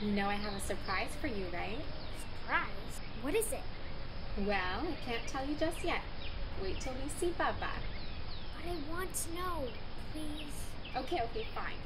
You know I have a surprise for you, right? Surprise? What is it? Well, I can't tell you just yet. Wait till we see Baba. But I want to know. Please. Okay, okay, fine.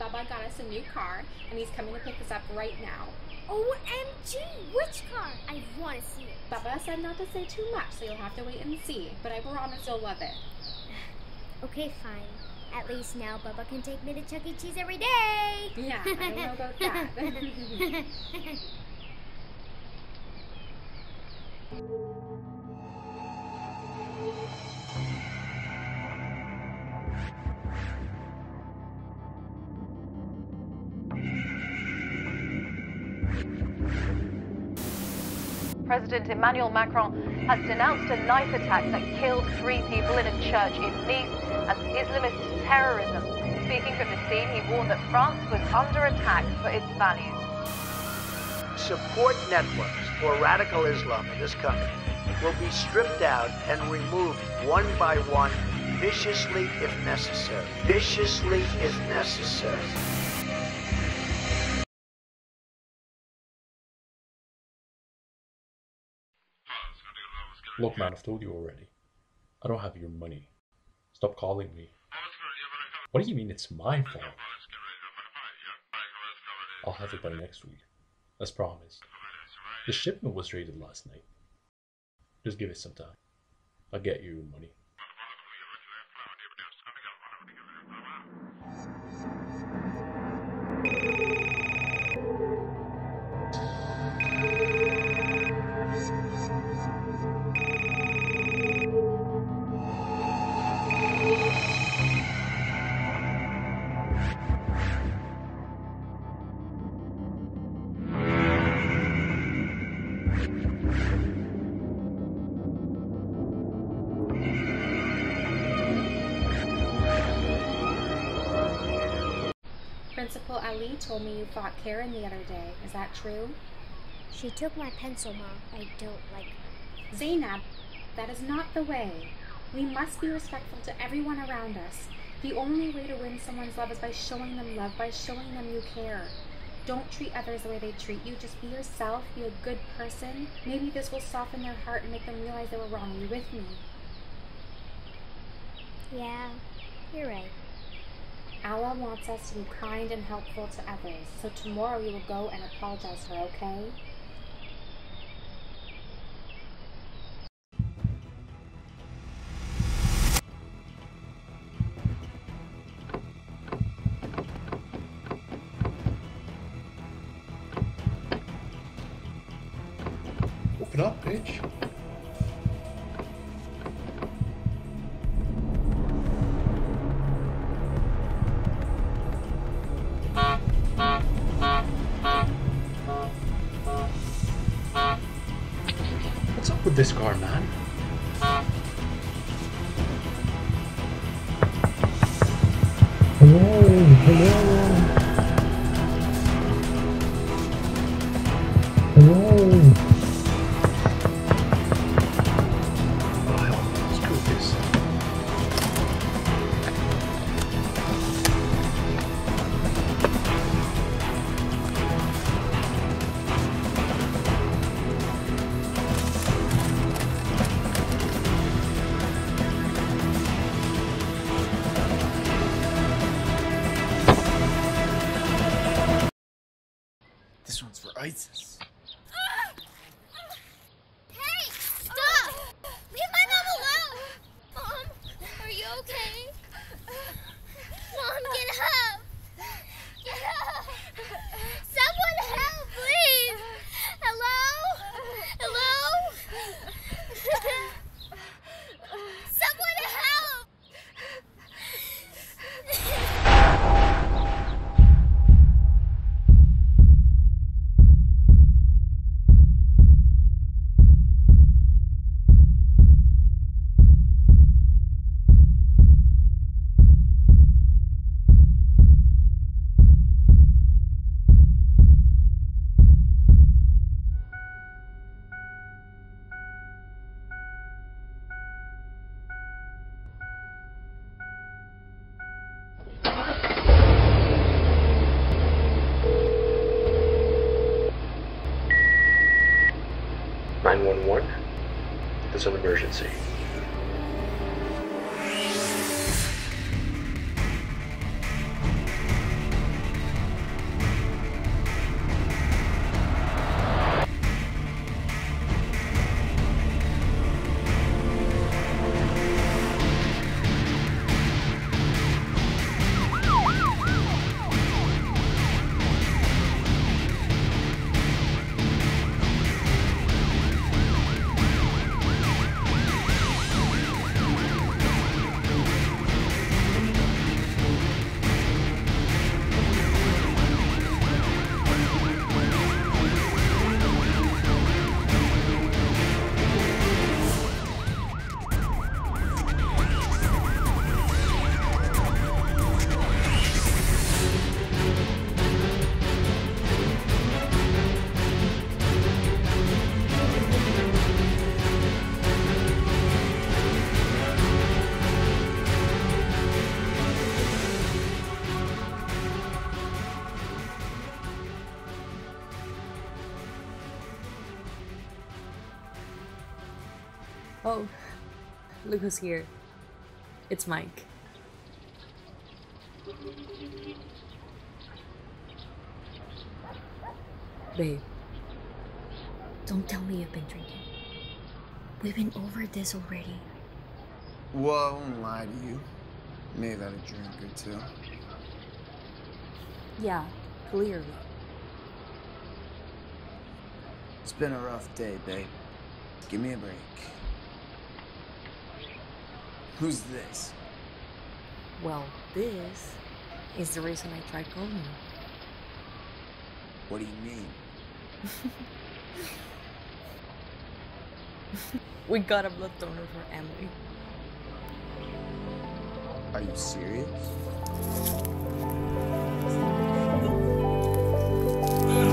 Baba got us a new car, and he's coming to pick us up right now. OMG! Which car? I want to see it. Baba said not to say too much, so you'll have to wait and see, but I promise you'll love it. Okay, fine. At least now Bubba can take me to Chuck E. Cheese every day. Yeah, I don't know about that. President Emmanuel Macron has denounced a knife attack that killed three people in a church in Nice as Islamist terrorism. Speaking from the scene, he warned that France was under attack for its values. Support networks for radical Islam in this country will be stripped out and removed one by one, viciously if necessary. Viciously if necessary. Look, man, I've told you already. I don't have your money. Stop calling me. What do you mean it's my fault? I'll have it by next week. As promised. The shipment was raided last night. Just give it some time. I'll get you money. Principal Ali told me you fought Karen the other day. Is that true? She took my pencil, Mom. I don't like her. Zainab, that is not the way. We must be respectful to everyone around us. The only way to win someone's love is by showing them love, by showing them you care. Don't treat others the way they treat you. Just be yourself, be a good person. Maybe this will soften their heart and make them realize they were wrong. Are you with me? Yeah, you're right. Allah wants us to be kind and helpful to others. So tomorrow we will go and apologize her, okay? Open up, bitch. With this car, man? Hello, hello. This emergency. Look who's here. It's Mike. Babe, don't tell me you've been drinking. We've been over this already. Well, I won't lie to you. May have had a drink or two. Yeah, clearly. It's been a rough day, babe. Give me a break. Who's this? Well, this is the reason I tried calling you. What do you mean? We got a blood donor for Emily. Are you serious?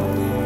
Oh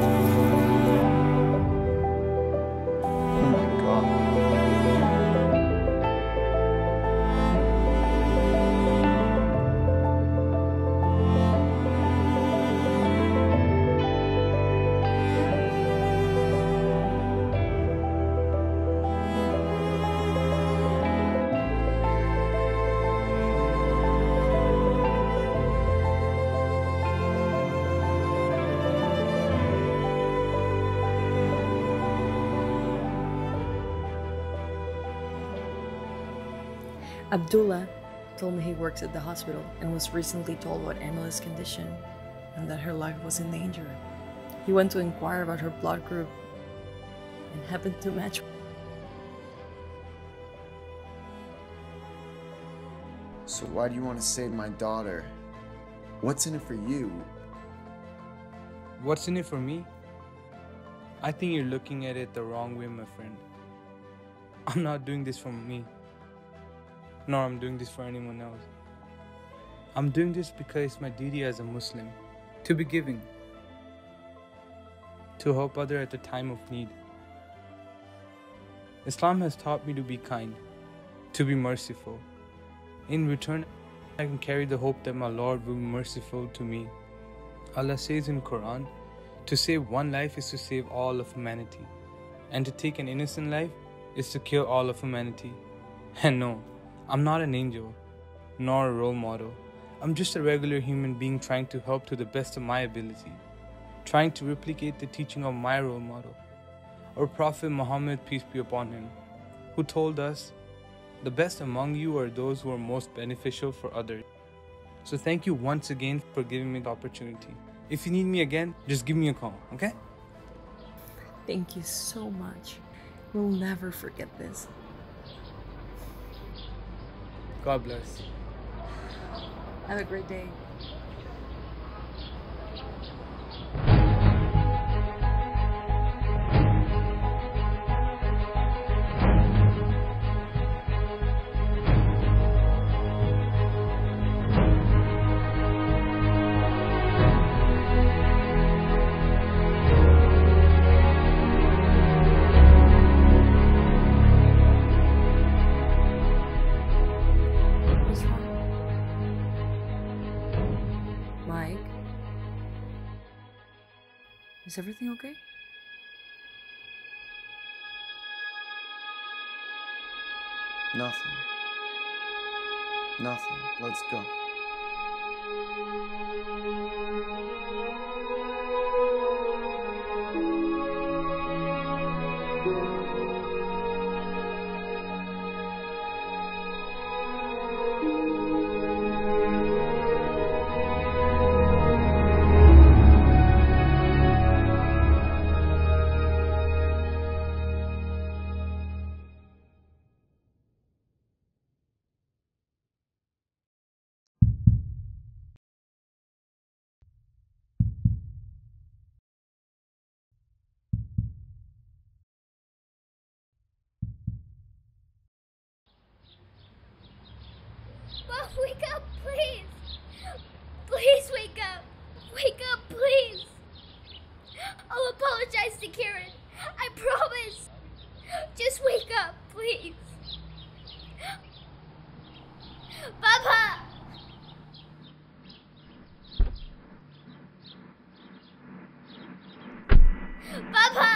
Abdullah told me he works at the hospital and was recently told about Emily's condition and that her life was in danger. He went to inquire about her blood group and happened to match. So why do you want to save my daughter? What's in it for you? What's in it for me? I think you're looking at it the wrong way, my friend. I'm not doing this for me, nor I'm doing this for anyone else. I'm doing this because it's my duty as a Muslim to be giving, to help other at the time of need. Islam has taught me to be kind, to be merciful. In return, I can carry the hope that my Lord will be merciful to me. Allah says in Quran, to save one life is to save all of humanity, and to take an innocent life is to kill all of humanity. And no, I'm not an angel, nor a role model. I'm just a regular human being trying to help to the best of my ability, trying to replicate the teaching of my role model, our Prophet Muhammad, peace be upon him, who told us, The best among you are those who are most beneficial for others. So thank you once again for giving me the opportunity. If you need me again, just give me a call, okay? Thank you so much. We'll never forget this. God bless. Have a great day. Is everything okay? Nothing. Nothing. Let's go. Mom, wake up, please. Please wake up. Wake up, please. I'll apologize to Karen. I promise. Just wake up, please. Papa! Papa!